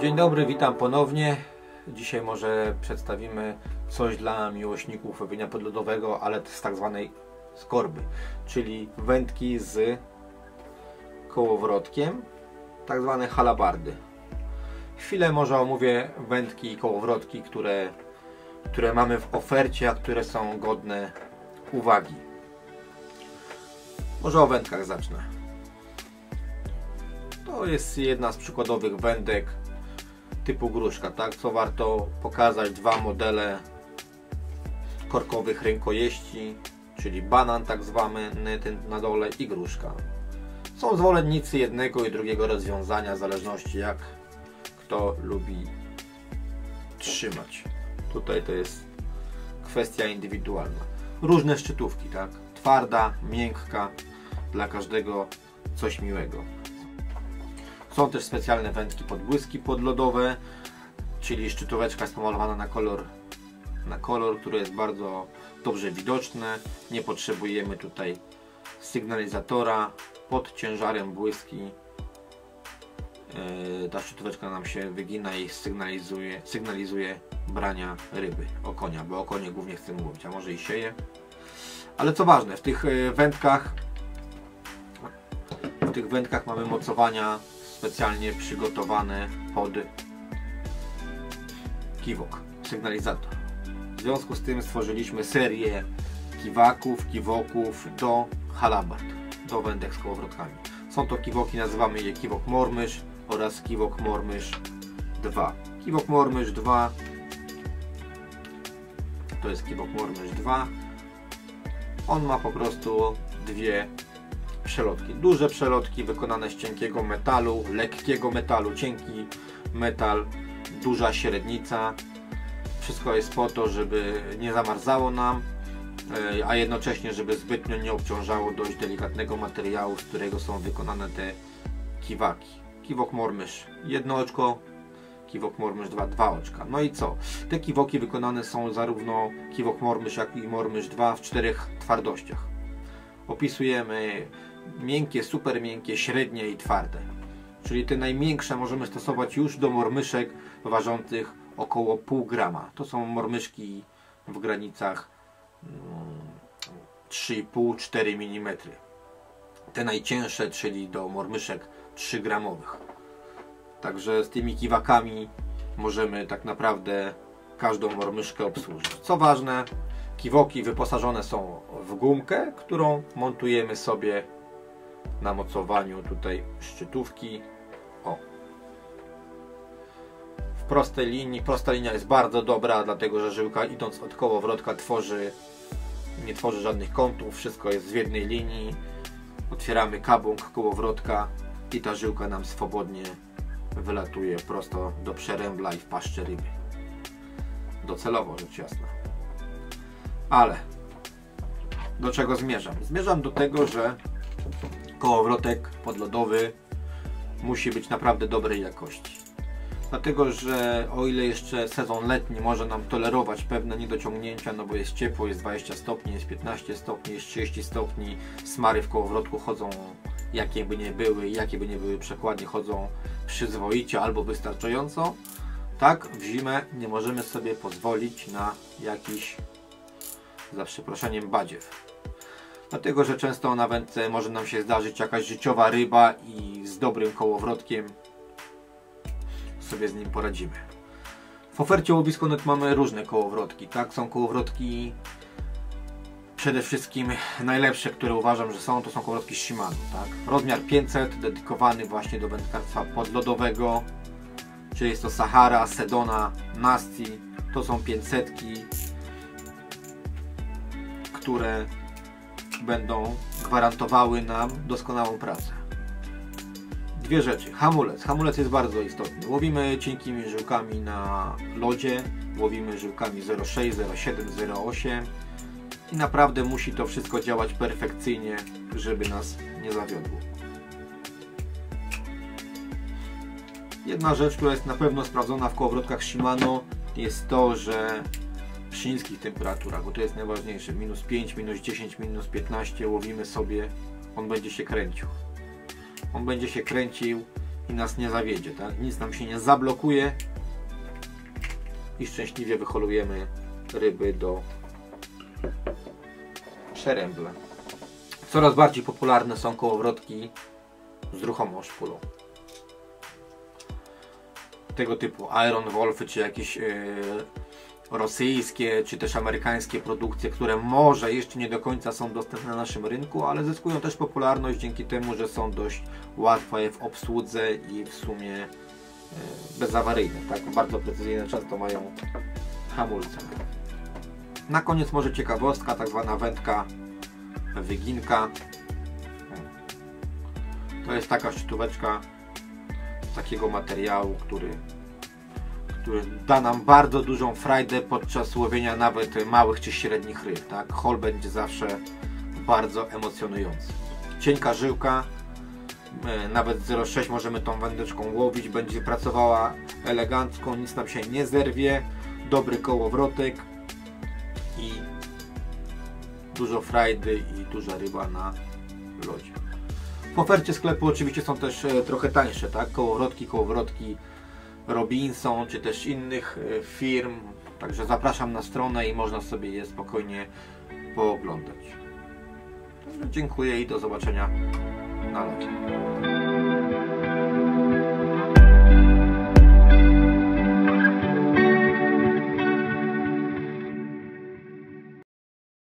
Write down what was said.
Dzień dobry, witam ponownie. Dzisiaj może przedstawimy coś dla miłośników łowienia podlodowego, ale z tak zwanej skorby, czyli wędki z kołowrotkiem, tak zwane halabardy. Chwilę może omówię wędki i kołowrotki, które, które mamy w ofercie, a które są godne uwagi. Może o wędkach zacznę. To jest jedna z przykładowych wędek typu gruszka, tak? Co warto pokazać, dwa modele korkowych rękojeści, czyli banan tak zwany ten na dole i gruszka. Są zwolennicy jednego i drugiego rozwiązania, w zależności jak kto lubi trzymać. Tutaj to jest kwestia indywidualna. Różne szczytówki, tak? Twarda, miękka, dla każdego coś miłego. Są też specjalne wędki podbłyski podlodowe, czyli szczytóweczka jest pomalowana na kolor, na kolor, który jest bardzo dobrze widoczny. Nie potrzebujemy tutaj sygnalizatora. Pod ciężarem błyski yy, ta szczytóweczka nam się wygina i sygnalizuje, sygnalizuje brania ryby, okonia, bo okonie głównie chcemy łowić, a może i sieje. Ale co ważne, w tych yy, wędkach w tych wędkach mamy mocowania specjalnie przygotowane pod kiwok, sygnalizator. W związku z tym stworzyliśmy serię kiwaków, kiwoków do halabard, do wędek z kołowrotkami. Są to kiwoki, nazywamy je kiwok mormysz oraz kiwok mormysz 2. Kiwok mormysz 2 to jest kiwok mormysz 2. On ma po prostu dwie przelotki. Duże przelotki wykonane z cienkiego metalu, lekkiego metalu, cienki metal, duża średnica. Wszystko jest po to, żeby nie zamarzało nam, e, a jednocześnie, żeby zbytnio nie obciążało dość delikatnego materiału, z którego są wykonane te kiwaki. Kiwok mormysz, jedno oczko, kiwok mormysz dwa, dwa oczka. No i co? Te kiwoki wykonane są zarówno kiwok mormysz, jak i mormysz 2 w czterech twardościach. Opisujemy miękkie, super miękkie, średnie i twarde. Czyli te najmiększe możemy stosować już do mormyszek ważących około pół grama. To są mormyszki w granicach 3,5-4 mm. Te najcięższe, czyli do mormyszek 3 gramowych. Także z tymi kiwakami możemy tak naprawdę każdą mormyszkę obsłużyć. Co ważne, kiwoki wyposażone są w gumkę, którą montujemy sobie na mocowaniu tutaj szczytówki. O. W prostej linii, prosta linia jest bardzo dobra, dlatego że żyłka idąc od kołowrotka tworzy, nie tworzy żadnych kątów, wszystko jest w jednej linii. Otwieramy kabung kołowrotka i ta żyłka nam swobodnie wylatuje prosto do przerębla i w paszcze ryby. Docelowo rzecz jasna. Ale do czego zmierzam? Zmierzam do tego, że kołowrotek podlodowy musi być naprawdę dobrej jakości. Dlatego, że o ile jeszcze sezon letni może nam tolerować pewne niedociągnięcia, no bo jest ciepło, jest 20 stopni, jest 15 stopni, jest 30 stopni, smary w kołowrotku chodzą jakie by nie były, jakie by nie były przekładnie, chodzą przyzwoicie albo wystarczająco, tak w zimę nie możemy sobie pozwolić na jakiś, za przeproszeniem, badziew dlatego że często na wędce może nam się zdarzyć jakaś życiowa ryba i z dobrym kołowrotkiem sobie z nim poradzimy. W ofercie Łowisko.net mamy różne kołowrotki, tak? Są kołowrotki przede wszystkim najlepsze, które uważam, że są, to są kołowrotki Shimano, tak? Rozmiar 500, dedykowany właśnie do wędkarstwa podlodowego, czyli jest to Sahara, Sedona, Nasty, to są 500, które będą gwarantowały nam doskonałą pracę. Dwie rzeczy. Hamulec. Hamulec jest bardzo istotny. Łowimy cienkimi żyłkami na lodzie, łowimy żyłkami 0,6, 0,7, 0,8 i naprawdę musi to wszystko działać perfekcyjnie, żeby nas nie zawiodło. Jedna rzecz, która jest na pewno sprawdzona w kołowrotkach Shimano jest to, że niskich temperaturach, bo to jest najważniejsze, minus 5, minus 10, minus 15 łowimy sobie, on będzie się kręcił. On będzie się kręcił i nas nie zawiedzie, tak? Nic nam się nie zablokuje i szczęśliwie wyholujemy ryby do szerembla. Coraz bardziej popularne są kołowrotki z ruchomą szpulą. Tego typu Iron Wolfy, czy jakieś yy, rosyjskie, czy też amerykańskie produkcje, które może jeszcze nie do końca są dostępne na naszym rynku, ale zyskują też popularność dzięki temu, że są dość łatwe w obsłudze i w sumie yy, bezawaryjne. Tak? Bardzo precyzyjne, często mają hamulce. Na koniec może ciekawostka, tak zwana wędka wyginka. To jest taka szczytóweczka z takiego materiału, który, da nam bardzo dużą frajdę podczas łowienia nawet małych czy średnich ryb. Tak? Hol będzie zawsze bardzo emocjonujący. Cienka żyłka, e, nawet 0,6 możemy tą wędeczką łowić, będzie pracowała elegancko, nic nam się nie zerwie, dobry kołowrotek i dużo frajdy i duża ryba na lodzie. W ofercie sklepu oczywiście są też e, trochę tańsze, tak? Kołowrotki, kołowrotki Robinson, czy też innych e, firm. Także zapraszam na stronę i można sobie je spokojnie pooglądać. Dziękuję i do zobaczenia na lodzie.